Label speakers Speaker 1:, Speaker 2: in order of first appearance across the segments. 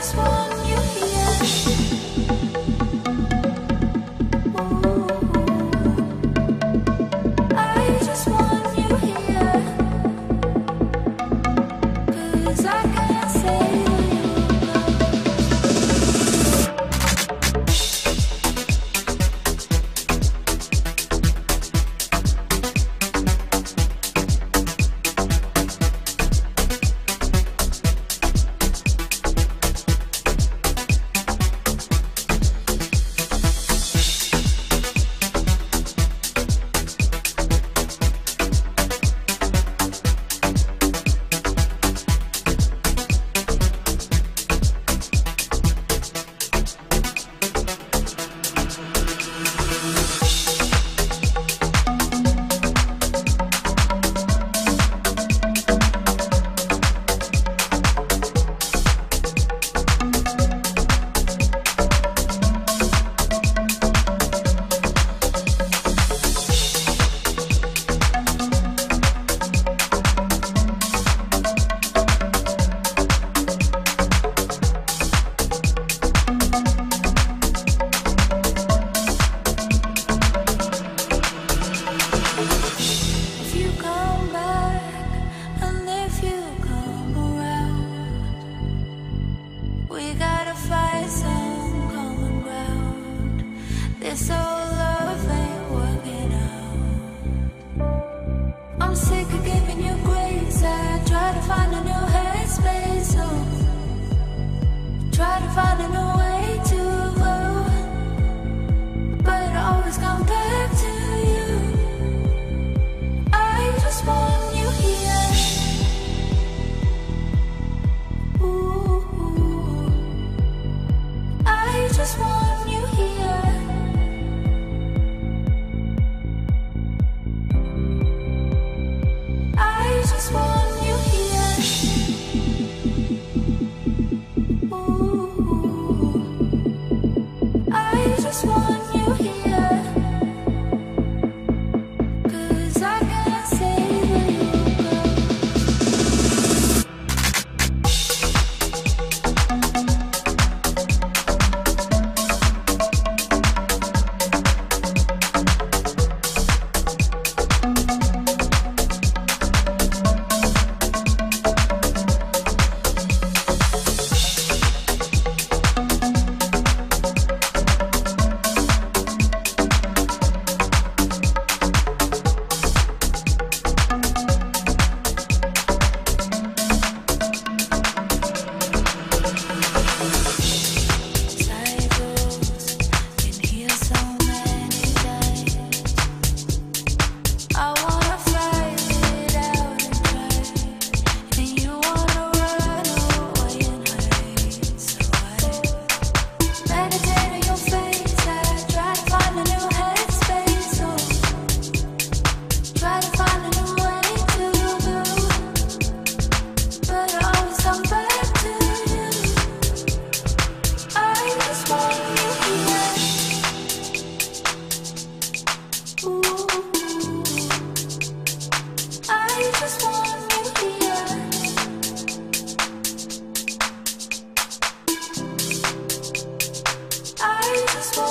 Speaker 1: just one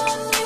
Speaker 1: you.